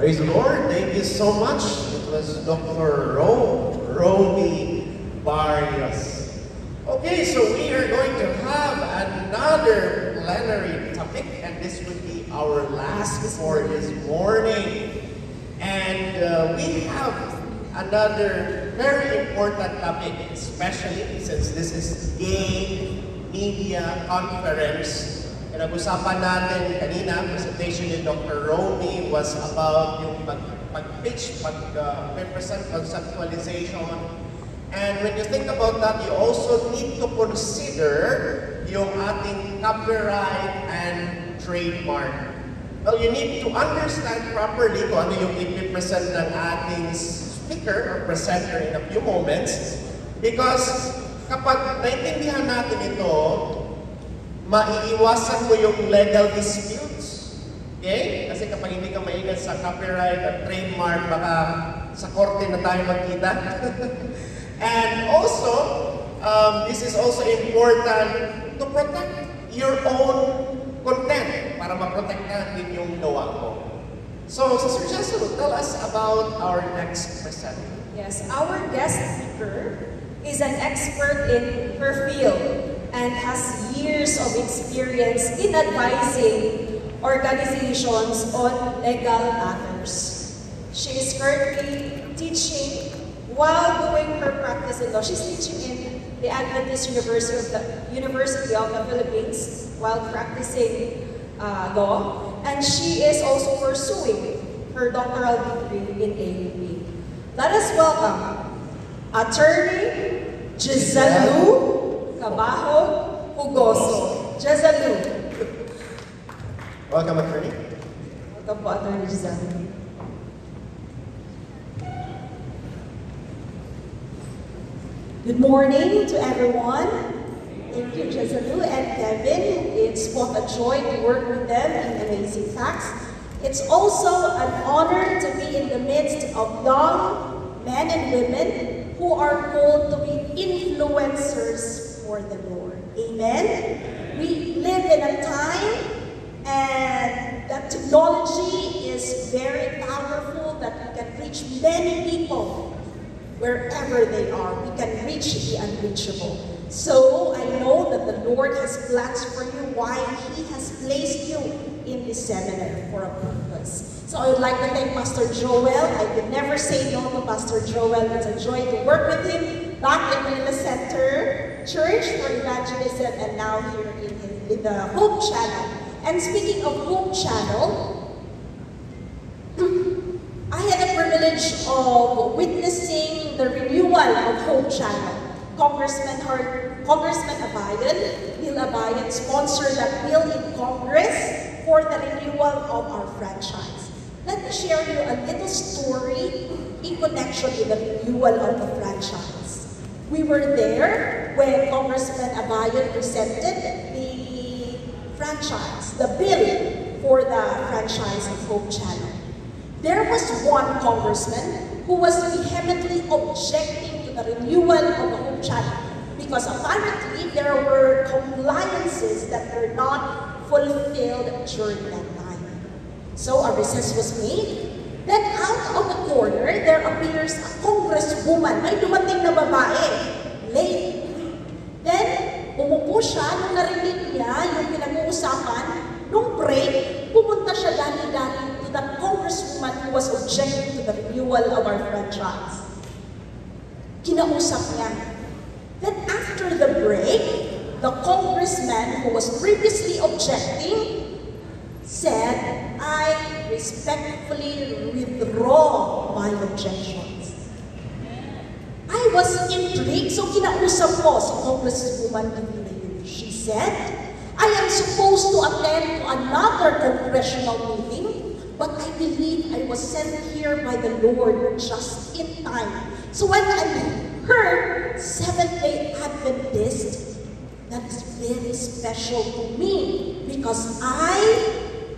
Praise the Lord. Thank you so much. It was Dr. Ro, Romy Barrios. Okay, so we are going to have another plenary topic, and this would be our last for this morning. And uh, we have another very important topic, especially since this is GAiN Media Conference Pinag-usapan natin kanina, presentation ni Dr. Romy was about yung pag-pitch, pag-present uh, conceptualization. And when you think about that, you also need to consider yung ating copyright and trademark. Well, you need to understand properly kung ano yung ipipresent ng ating speaker or presenter in a few moments because kapag naintindihan natin ito, maiiwasan mo yung legal disputes. Okay? Kasi kapag hindi ka maingat sa copyright at trademark, baka sa korte na tayo magkita. and also, um, this is also important to protect your own content para maprotektahan din yung gawa mo. So, Sister Jessel, tell us about our next presenter. Yes, our guest speaker is an expert in her field and has years of experience in advising organizations on legal matters. She is currently teaching while doing her practice in law. She's teaching in the Adventist University of the, University of the Philippines while practicing uh, law. And she is also pursuing her doctoral degree in AUP. Let us welcome Attorney Giselle Cabajo Hugoso. Jezalu. Welcome, attorney. Welcome po, Attorney Jezalu. Good morning to everyone. Thank you, Jezalu and Kevin. It's both a joy to work with them in Amazing Facts. It's also an honor to be in the midst of young men and women who are called to be influencers the Lord. Amen? We live in a time and that technology is very powerful, that we can reach many people wherever they are. We can reach the unreachable. So I know that the Lord has plans for you, why He has placed you in this seminar for a purpose. So I would like to thank Pastor Joel. I could never say no to Pastor Joel. It's a joy to work with him back in Manila Center. Church for Evangelism and now here in, in, in the Hope Channel. And speaking of Hope Channel, I had the privilege of witnessing the renewal of Hope Channel. Congressman, Hart, Congressman Abayon, Bill Abayon sponsored that bill in Congress for the renewal of our franchise. Let me share you a little story in connection with the renewal of the franchise. We were there when Congressman Abayon presented the franchise, the bill for the franchise of Hope Channel. There was one congressman who was vehemently objecting to the renewal of the Hope Channel because apparently there were compliances that were not fulfilled during that time. So a recess was made. Then out of the corner, there appears a congresswoman. May dumating na babae, late Then, umupo siya, nung narinig niya yung pinag-uusapan, nung break, pumunta siya dali-dali to the congresswoman who was objecting to the renewal of our franchise. Kinausap niya. Then after the break, the congressman who was previously objecting said, I respectfully withdraw my objection. I was intrigued, so kinausap ko si Congresswoman Divina Yuri. She said, I am supposed to attend to another congressional meeting, but I believe I was sent here by the Lord just in time. So when I heard Seventh-day Adventist, that is very special to me because I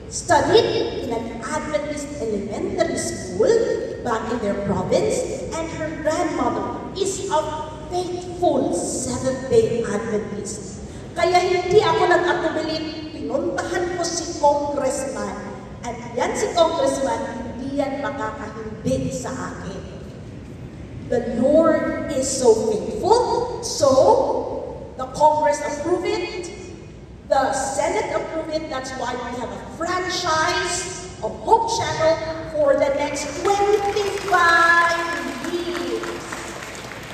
studied in an Adventist elementary school back in their province, and her grandmother is a faithful Seventh-day Adventist. Kaya hindi ako nag-atubilit, pinuntahan ko si congressman. At yan si congressman, hindi yan makakahimbing sa akin. The Lord is so faithful, so the Congress approved it, the Senate approved it, that's why we have a franchise of Hope Channel for the next 25 years.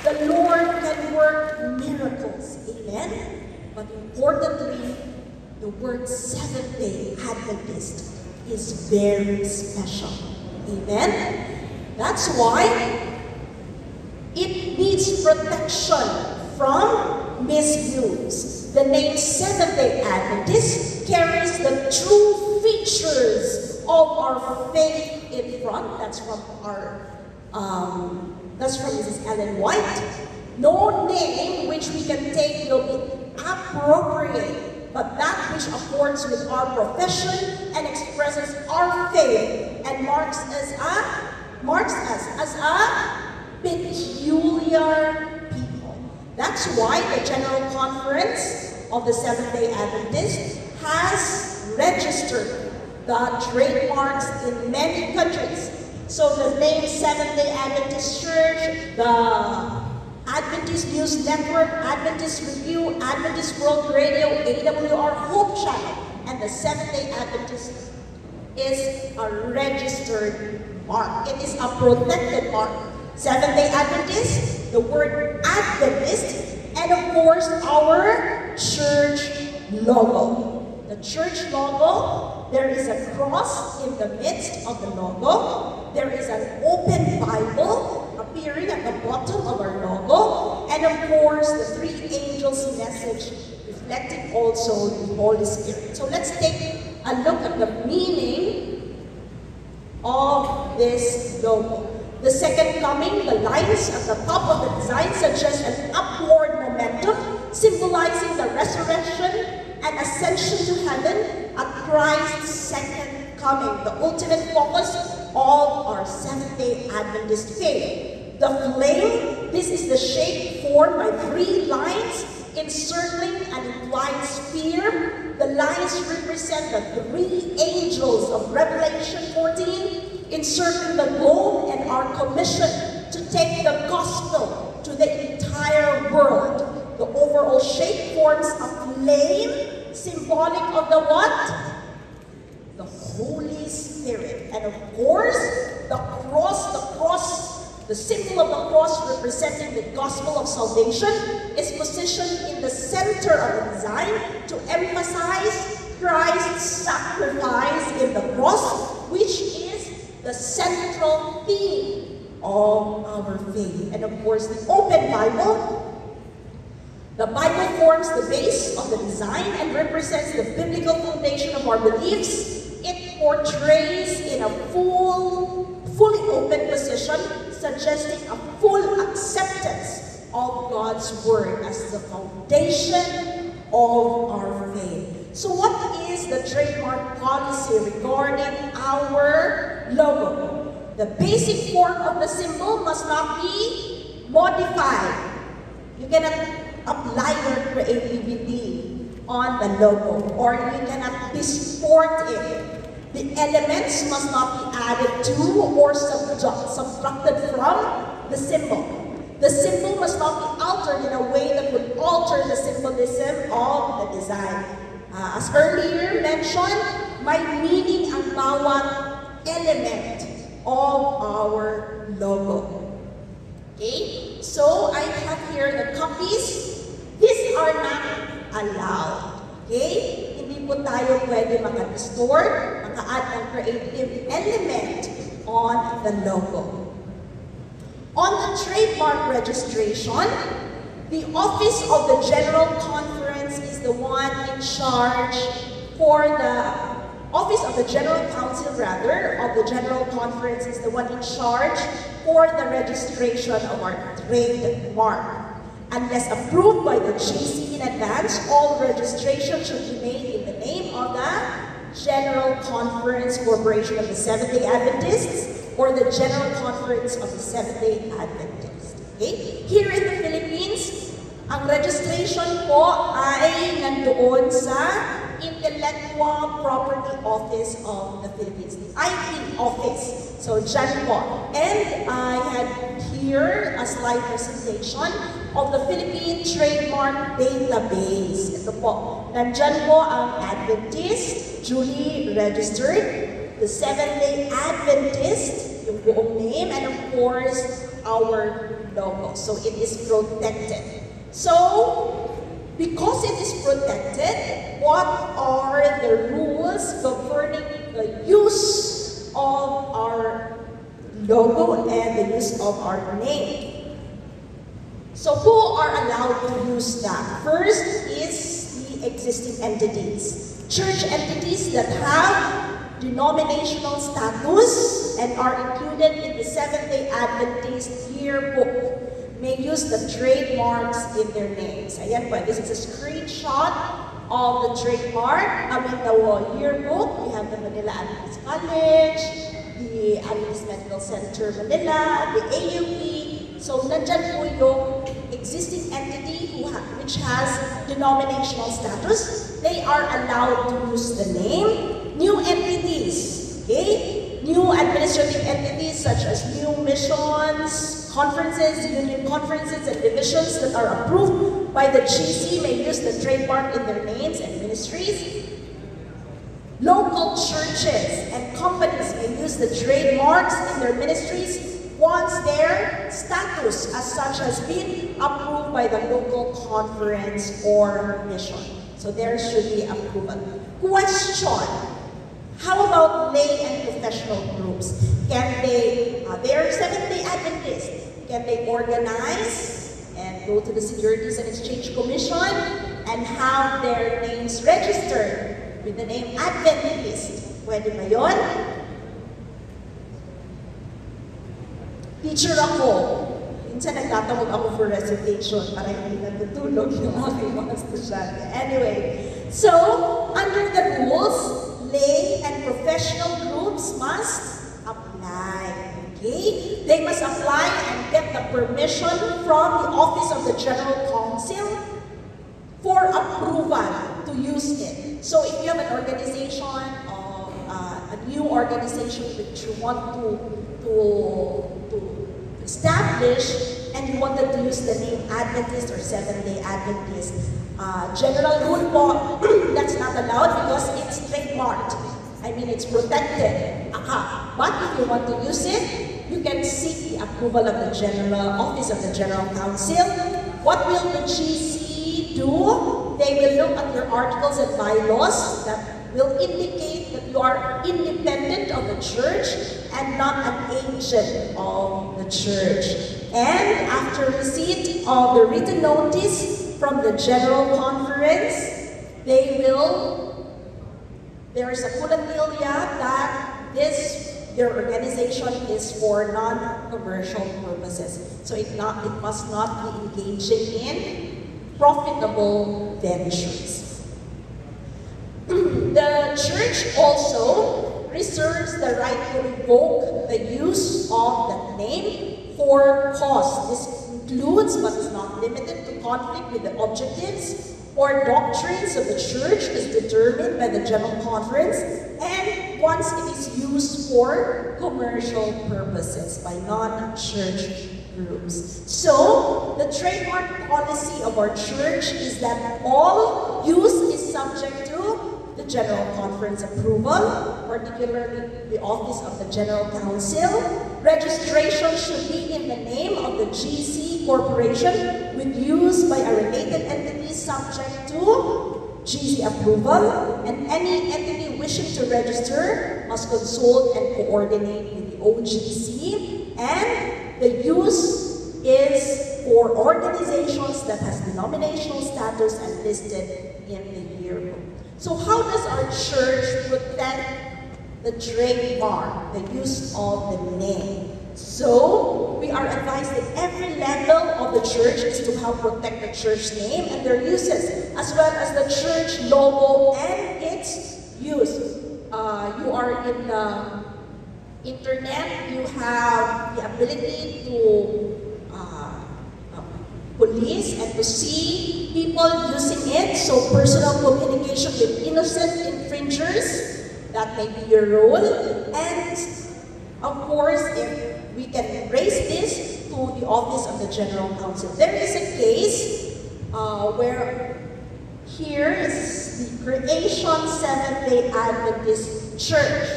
The Lord can work miracles, amen? But importantly, the word Seventh day Adventist is very special. Amen? That's why it needs protection from misuse. The name Seventh day Adventist carries the true features of our faith in front. That's from our um, that's from Mrs. Ellen White. No name which we can take will be appropriate, but that which accords with our profession and expresses our faith and marks us a marks us as a peculiar people. That's why the General Conference of the Seventh-day Adventists has registered the trademarks in many countries. So the name Seventh-day Adventist Church, the Adventist News Network, Adventist Review, Adventist World Radio, AWR Hope Channel, and the Seventh-day Adventist is a registered mark. It is a protected mark. Seventh-day Adventist, the word Adventist, and of course our church logo. The church logo, there is a cross in the midst of the logo. There is an open Bible appearing at the bottom of our logo. And of course, the three angels message reflecting also the Holy Spirit. So let's take a look at the meaning of this logo. The second coming, the lines at the top of the design suggest an upward momentum, symbolizing the resurrection and ascension to heaven at Christ's second coming, the ultimate focus of our Seventh-day Adventist faith. The flame, this is the shape formed by three lines encircling an implied sphere. The lines represent the three angels of Revelation 14, encircling the globe and our commission to take the gospel to the entire world. The overall shape forms a flame, symbolic of the what? The Holy Spirit. And of course, the cross, the cross the symbol of the cross representing the gospel of salvation is positioned in the center of the design to emphasize Christ's sacrifice in the cross, which is the central theme of our faith. And of course, the open Bible. The Bible forms the base of the design and represents the biblical foundation of our beliefs. It portrays in a full, fully open position suggesting a full acceptance of God's Word as the foundation of our faith. So what is the trademark policy regarding our logo? The basic form of the symbol must not be modified. You cannot apply your creativity on the logo or you cannot distort it the elements must not be added to or subtracted from the symbol. The symbol must not be altered in a way that would alter the symbolism of the design. Uh, as earlier mentioned, may meaning ang bawat element of our logo. Okay? So, I have here the copies. These are not allowed. Okay? Hindi po tayo pwede maka-distort, maka-add ng creative element on the logo. On the trademark registration, the Office of the General Conference is the one in charge for the Office of the General Counsel, rather, of the General Conference is the one in charge for the registration of our trademark. Unless approved by the GC in advance, all registration should be made in the name of the General Conference Corporation of the Seventh-day Adventists or the General Conference of the Seventh-day Adventists. Okay? Here in the Philippines, ang registration po ay nandoon sa Intellectual Property Office of the Philippines, the IP office. So dyan po. And I had here a slide presentation of the Philippine Trademark Database. Ito po. Nandyan po ang Adventist, duly registered, the Seventh-day Adventist, yung buong name, and of course, our logo. So it is protected. So, because it is protected, what are the rules governing the use of our logo and the use of our name? So who are allowed to use that? First is the existing entities. Church entities that have denominational status and are included in the Seventh-day Adventist yearbook may use the trademarks in their names. Ayan po, this is a screenshot of the trademark. I mean, the yearbook. We have the Manila Adventist College, the Adventist Medical Center Manila, the AUP. So, nandyan po yung existing entity ha which has denominational status. They are allowed to use the name new entities, okay? New administrative entities such as new missions, conferences, union conferences, and divisions that are approved by the GC may use the trademark in their names and ministries. Local churches and companies may use the trademarks in their ministries once their status as such has been approved by the local conference or mission. So there should be approval. Question. How about lay and professional groups? Can they, uh, they are Seventh-day Adventists, can they organize and go to the Securities and Exchange Commission and have their names registered with the name Adventist? Pwede ba yun? Teacher ako. Minsan nagtatawag ako for recitation para hindi natutulog yung aking mga estudyante. Anyway, so, under the rules, lay and professional groups must apply. Okay? They must apply and get the permission from the Office of the General Counsel for approval to use it. So if you have an organization, or uh, a new organization which you want to, to, to establish, you wanted to use the name Adventist or Seventh-day Adventist, uh, general rule po, that's not allowed because it's trademarked. I mean, it's protected. Aha. But if you want to use it, you can seek the approval of the General Office of the General Counsel. What will the GC do? They will look at your articles and bylaws that will indicate that you are independent of the church and not an agent of the church. And after receipt of the written notice from the General Conference, they will, there is a pulatilia that this, their organization is for non-commercial purposes. So it, not, it must not be engaging in profitable ventures. the church also reserves the right to revoke the use of the name for cause. This includes but is not limited to conflict with the objectives or doctrines of the church as determined by the General Conference and once it is used for commercial purposes by non-church groups. So, the trademark policy of our church is that all use is subject to the General Conference approval, particularly the Office of the General Counsel. Registration should be in the name of the GC Corporation with use by a related entity subject to GC approval, and any entity wishing to register must consult and coordinate with the OGC, and the use is for organizations that has denominational status and listed in the yearbook. So how does our church protect the trademark, the use of the name? So, we are advised that every level of the church is to help protect the church name and their uses, as well as the church logo and its use. Uh, you are in the internet, you have the ability to uh, uh police and to see people using it, so personal communication with innocent infringers, that may be your role. And of course, if we can raise this to the office of the General Counsel. There is a case uh, where here is the Creation Seventh-day Adventist Church.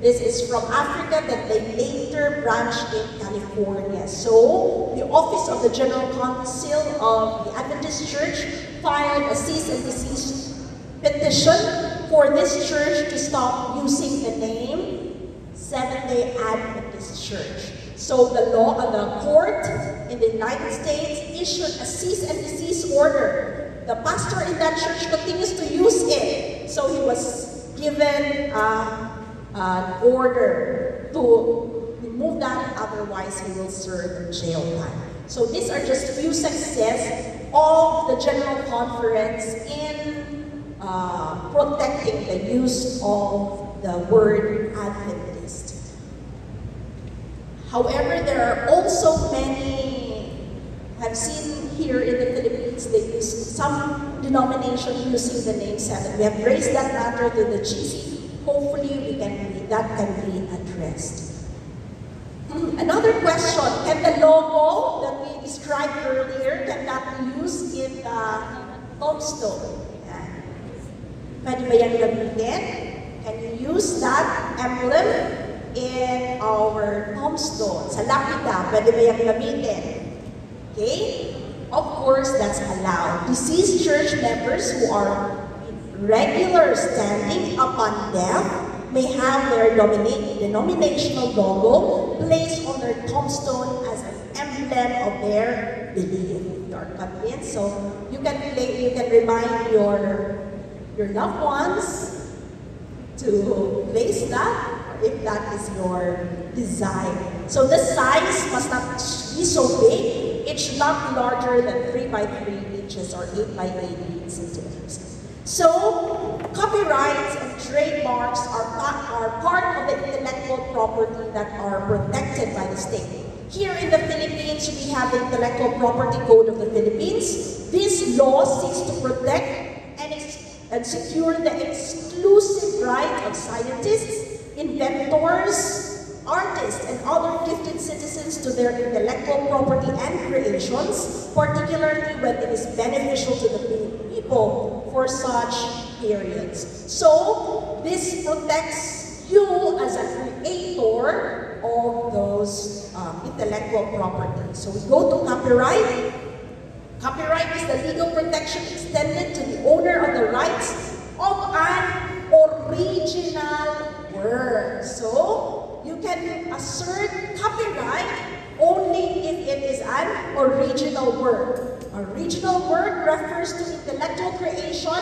This is from Africa that they later branched in California. So, the Office of the General Counsel of the Adventist Church filed a cease and desist petition for this church to stop using the name Seventh-day Adventist Church. So the law, of the court in the United States issued a cease and desist order. The pastor in that church continues to use it. So he was given uh, an order to remove that, otherwise he will serve jail time. So these are just a few success of the General Conference in uh, protecting the use of the word Adventist. However, there are also many, I've seen here in the Philippines, they use some denomination using the name seven. We have raised that matter to the GC hopefully we can be, that can be addressed. Hmm, another question, can the logo that we described earlier, can that be used in the tombstone? Yan gamitin? Can you use that emblem in our tombstone? Sa lapida, pwede ba yan gamitin? Okay? Of course, that's allowed. Deceased church members who are regular standing upon death may have their denominational logo placed on their tombstone as an emblem of their belief. You are convinced, so you can you can remind your your loved ones to place that if that is your desire. So the size must not be so big. It should not be larger than 3 by 3 inches or 8 by 8 centimeters. So, copyrights and trademarks are, are part of the intellectual property that are protected by the state. Here in the Philippines, we have the Intellectual Property Code of the Philippines. This law seeks to protect and, secure the exclusive right of scientists, inventors, artists, and other gifted citizens to their intellectual property and creations, particularly when it is beneficial to the people for such periods. So, this protects you as a creator of those um, intellectual property. So we go to copyright. Copyright is the legal protection extended to the owner of the rights of an original work. So, you can assert copyright only if it is an original work. Original work refers to intellectual creation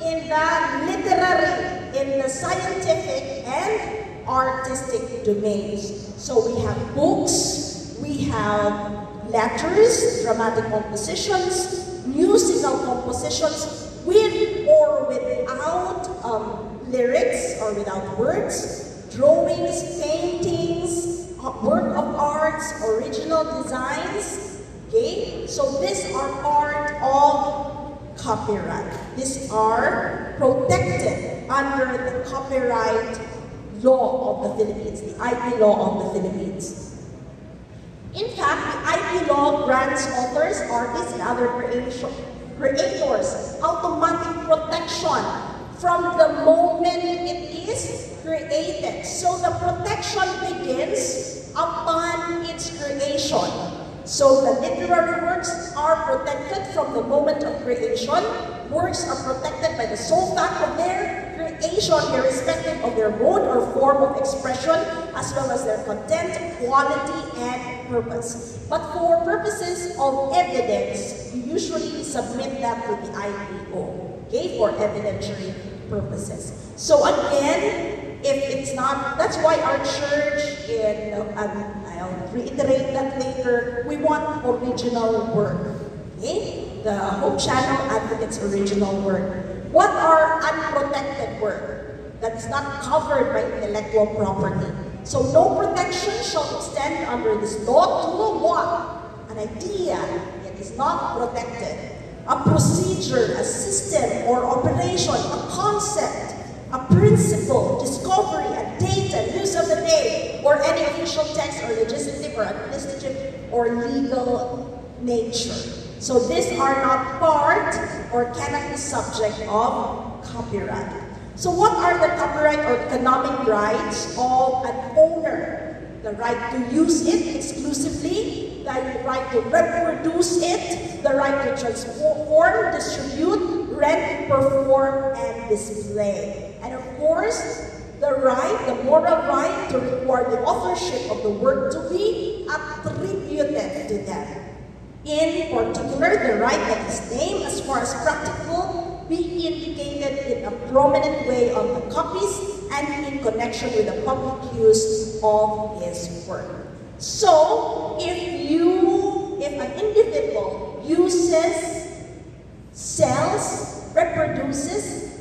in the literary, in the scientific, and artistic domains. So we have books, we have letters, dramatic compositions, musical compositions, with or without um, lyrics or without words, drawings, paintings, uh, work of arts, original designs, Okay? So these are part of copyright. These are protected under the copyright law of the Philippines, the IP law of the Philippines. In fact, the IP law grants authors, artists, and other creators automatic protection from the moment it is created. So the protection begins upon its creation. So the literary works are protected from the moment of creation. Works are protected by the sole fact of their creation, irrespective of their mode or form of expression, as well as their content, quality, and purpose. But for purposes of evidence, you usually submit that to the IPO, okay, for evidentiary purposes. So again, if it's not, that's why our church and um, I'll reiterate that later. We want original work. Okay? The Hope Channel advocates original work. What are unprotected work that is not covered by intellectual property? So no protection shall extend under this law to what? An idea, an is not protected. A procedure, a system or operation, a concept, a principle, discovery, a data, news of the day, or any official text or legislative or administrative or legal nature. So these are not part or cannot be subject of copyright. So what are the copyright or economic rights of an owner? The right to use it exclusively, the right to reproduce it, the right to transform, distribute, rent, perform, and display. And of course, the right, the moral right to require the authorship of the work to be attributed to them. In particular, the right that his name, as far as practical, be indicated in a prominent way on the copies and in connection with the public use of his work. So, if you, if an individual uses, sells, reproduces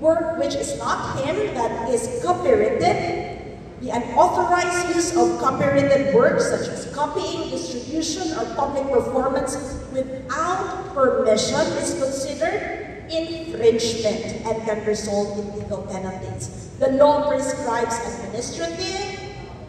work which is not him, that is copyrighted, the unauthorized use of copyrighted works such as copying, distribution, or public performance without permission is considered infringement and can result in legal penalties. The law prescribes administrative,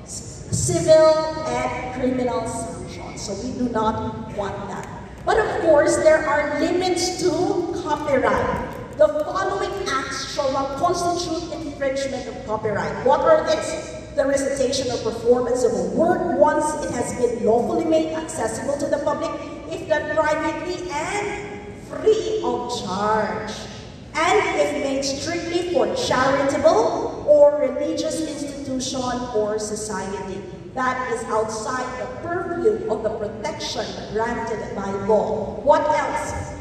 civil, and criminal sanctions, so we do not want that. But of course, there are limits to copyright. The following acts shall not constitute infringement of copyright. What are these? The recitation or performance of a work once it has been lawfully made accessible to the public, if done privately and free of charge, and if made strictly for charitable or religious institution or society that is outside the purview of the protection granted by law. What else?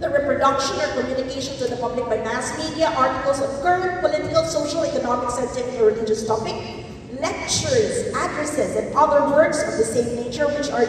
The reproduction or communication to the public by mass media, articles of current political, social, economic, scientific, or religious topic, lectures, addresses, and other works of the same nature which are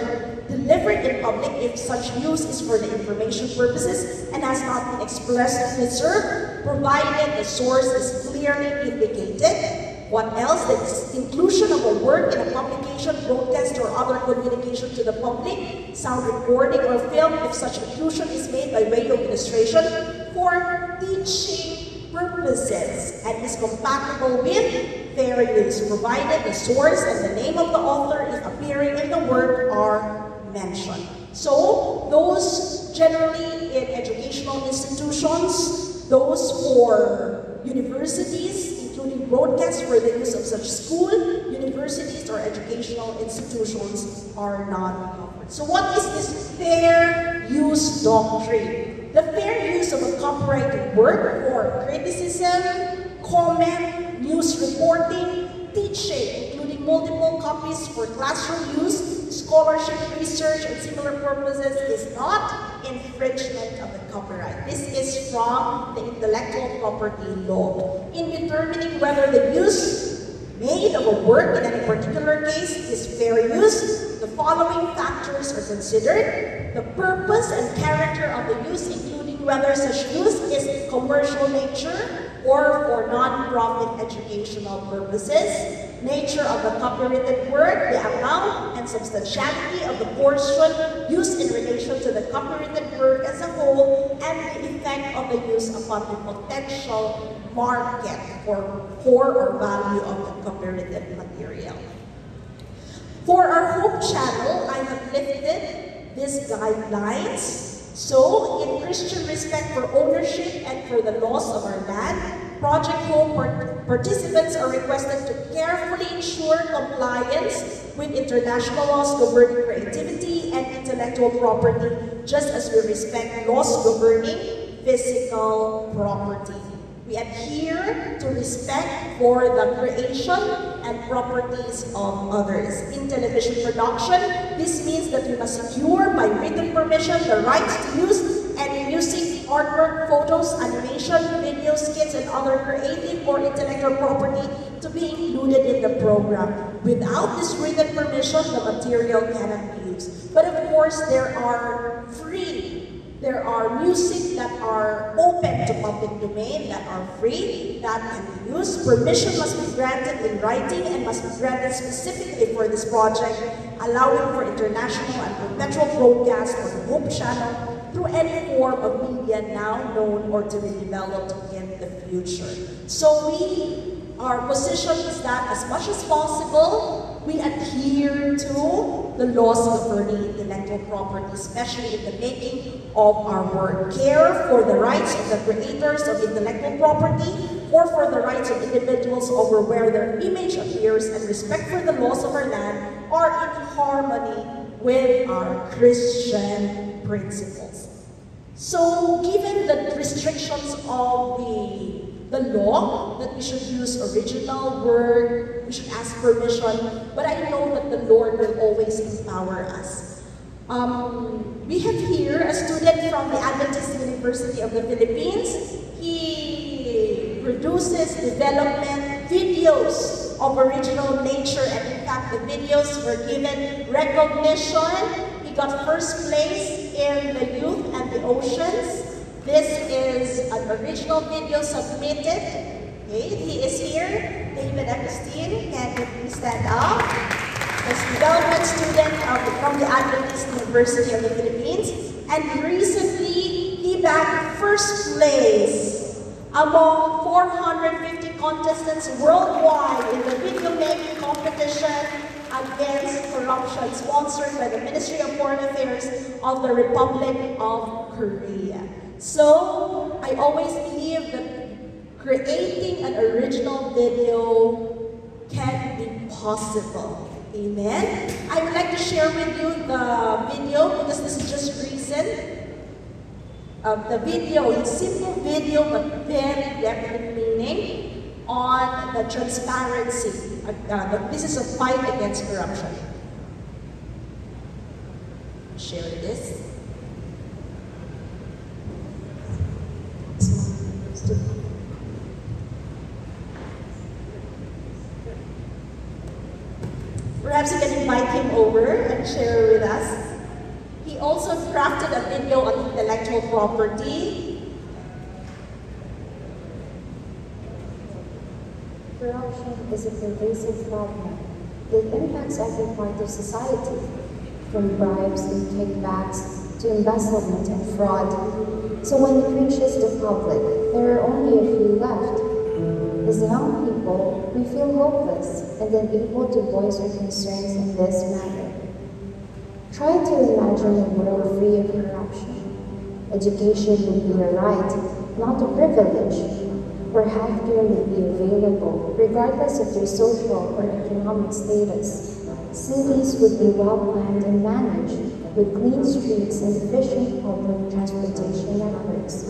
delivered in public if such news is for the information purposes and has not been expressly reserved, provided the source is clearly indicated. What else? The inclusion of a work in a publication, broadcast, or other communication to the public, sound recording or film if such inclusion is made by radio administration for teaching purposes and is compatible with fair use, provided the source and the name of the author is appearing in the work are mentioned. So those generally in educational institutions, those for universities, including broadcasts for the use of such school, universities or educational institutions are not covered. So what is this fair use doctrine? The fair use of a copyrighted work for criticism, comment, news reporting, teaching, including multiple copies for classroom use, scholarship, research, and similar purposes is not infringement of the copyright. This is from the intellectual property law. In determining whether the use made of a work in any particular case is fair use, the following factors are considered. The purpose and character of the use, including whether such use is commercial nature, or for non-profit educational purposes, nature of the copyrighted work, the amount and substantiality of the portion used in relation to the copyrighted work as a whole, and the effect of the use upon the potential market for, for or value of the copyrighted material. For our Hope channel, I have lifted these guidelines so, in Christian respect for ownership and for the loss of our land, Project Home participants are requested to carefully ensure compliance with international laws governing creativity and intellectual property, just as we respect laws governing physical property. We adhere to respect for the creation and properties of others. In television production, this means that we must secure by written permission the rights to use any music, artwork, photos, animation, video skits, and other creative or intellectual property to be included in the program. Without this written permission, the material cannot be used. But of course, there are free There are music that are open to public domain, that are free, that can be used. Permission must be granted in writing and must be granted specifically for this project, allowing for international and perpetual broadcast of the Hope Channel through any form of media now known or to be developed in the future. So we, our position is that as much as possible, we adhere to the laws governing intellectual property, especially in the making of our work. Care for the rights of the creators of intellectual property or for the rights of individuals over where their image appears and respect for the laws of our land are in harmony with our Christian principles. So given the restrictions of the the law that we should use original word, we should ask permission, but I know that the Lord will always empower us. Um, we have here a student from the Adventist University of the Philippines. He produces development videos of original nature and in fact the videos were given recognition. He got first place in the youth and the oceans. This is an original video submitted. Okay, he is here. David Agustin, can you please stand up? He's a development student of, from the Adventist University of the Philippines. And recently, he bagged first place among 450 contestants worldwide in the video making competition against corruption sponsored by the Ministry of Foreign Affairs of the Republic of Korea. So, I always believe that creating an original video can be possible. Amen? I would like to share with you the video because this is just recent. Um, the video, it's simple video but very definite meaning on the transparency. Uh, uh, this is a fight against corruption. Share this. Perhaps you can invite him over and share with us. He also crafted a video on intellectual property. Corruption is a pervasive problem that impacts every part of society, from bribes and kickbacks to embezzlement and fraud. So when it reaches the public, there are only a few left. As young people, we feel hopeless and unable to voice our concerns in this matter. Try to imagine a world free of corruption. Education would be a right, not a privilege, where healthcare would be available regardless of their social or economic status. Cities would be well planned and managed with clean streets and efficient public transportation networks.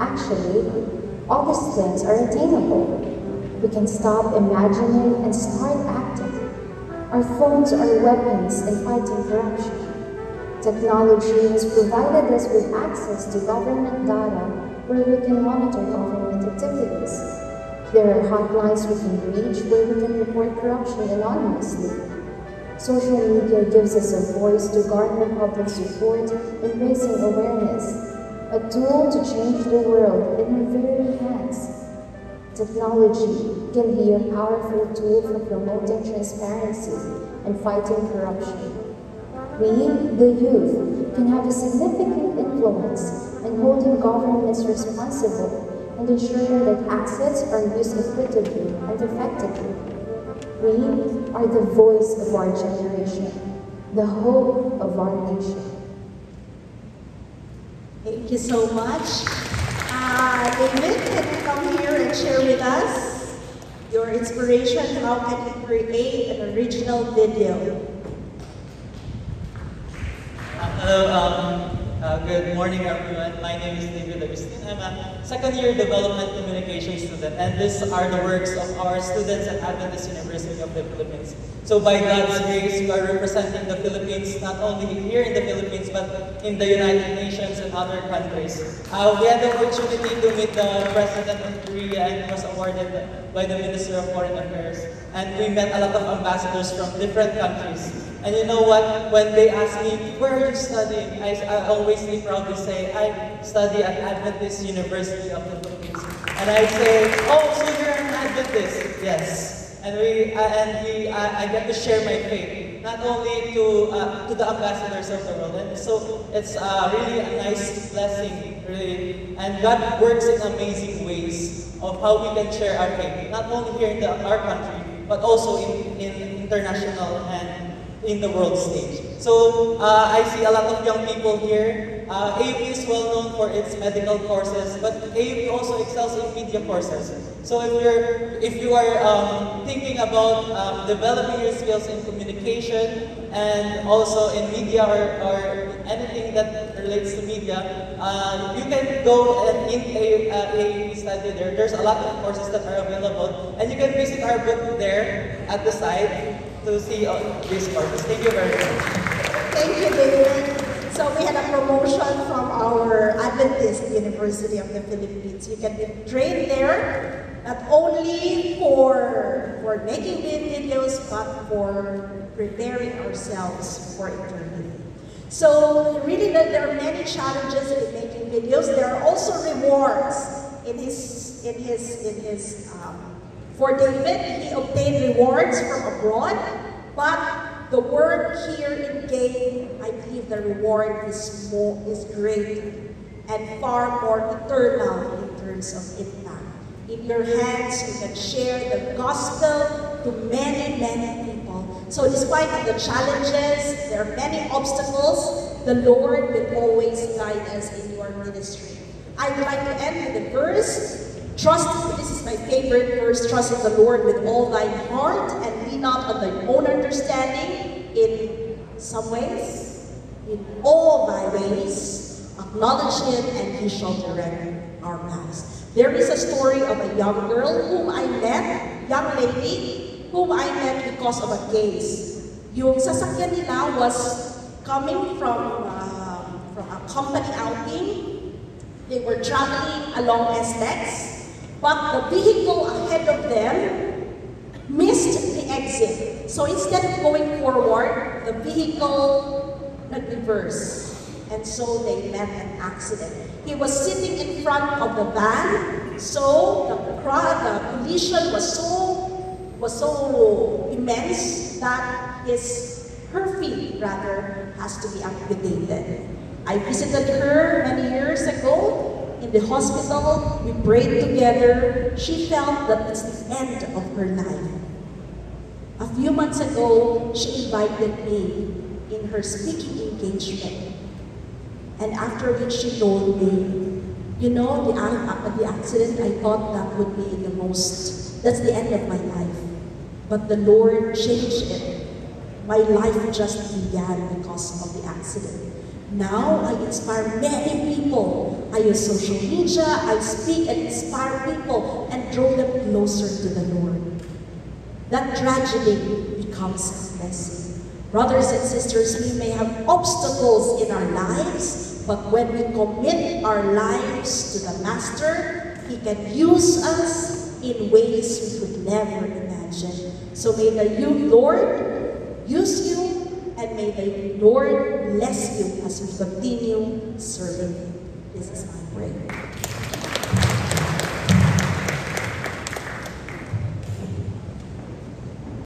Actually, all these things are attainable. We can stop imagining and start acting. Our phones are weapons in fighting corruption. Technology has provided us with access to government data where we can monitor government activities. There are hotlines we can reach where we can report corruption anonymously. Social media gives us a voice to garner public support in raising awareness a tool to change the world in our very hands. Technology can be a powerful tool for promoting transparency and fighting corruption. We, the youth, can have a significant influence in holding governments responsible and ensuring that assets are used equitably and effectively. We are the voice of our generation, the hope of our nation. Thank you so much. Uh, can you come here and share with us your inspiration? How can you create an original video? Hello, um, uh, good morning everyone. My name is David Agustin. I'm a second year development communication student and these are the works of our students at Adventist University of the Philippines. So by God's grace, we are representing the Philippines not only here in the Philippines but in the United Nations and other countries. Uh, we had the opportunity to meet the President of Korea and was awarded by the Minister of Foreign Affairs. And we met a lot of ambassadors from different countries. And you know what? When they ask me, where are you studying? I, I always to say, I study at Adventist University of the Philippines. And I say, oh, so you're an Adventist? Yes. And we, uh, and we, uh, I get to share my faith, not only to, uh, to the ambassadors of the world. And so it's uh, really a nice blessing, really. And God works in amazing ways of how we can share our faith, not only here in the, our country, but also in, in international and in the world stage. So uh, I see a lot of young people here. Uh, is well known for its medical courses, but AUP also excels in media courses. So if you're if you are um, thinking about um, developing your skills in communication and also in media or, or anything that relates to media, uh, you can go and in a, uh, study there. There's a lot of courses that are available, and you can visit our booth there at the site to see uh, these courses. Thank you very much. Thank you, David. So we had a promotion from our Adventist University of the Philippines. You can be trained there, not only for, for making videos, but for preparing ourselves for eternity. So really there are many challenges in making videos. There are also rewards in his, in his, in his for David, he obtained rewards from abroad, but the word here in GAiN, I believe the reward is more is great and far more eternal in terms of impact. In your hands, you can share the gospel to many, many people. So despite the challenges, there are many obstacles, the Lord will always guide us in your ministry. I would like to end with a verse Trust, this is my favorite verse, trust in the Lord with all thine heart and lean not on thine own understanding in some ways. In all thy ways, acknowledge him and he shall direct our paths. There is a story of a young girl whom I met, young lady, whom I met because of a case. Yung sasakyan nila was coming from, uh, from a company outing. They were traveling along SLEX but the vehicle ahead of them missed the exit. So instead of going forward, the vehicle nag-reverse. And so they met an accident. He was sitting in front of the van, so the, the collision was so was so immense that his her feet rather has to be amputated. I visited her many years ago in the hospital, we prayed together. She felt that it's the end of her life. A few months ago, she invited me in her speaking engagement. And after which she told me, you know, the, the accident, I thought that would be the most, that's the end of my life. But the Lord changed it. My life just began because of the accident. Now, I inspire many people. I use social media, I speak and inspire people and draw them closer to the Lord. That tragedy becomes a blessing. Brothers and sisters, we may have obstacles in our lives, but when we commit our lives to the Master, He can use us in ways we could never imagine. So may the Lord use you and may the Lord bless you as we continue serving. This is my prayer.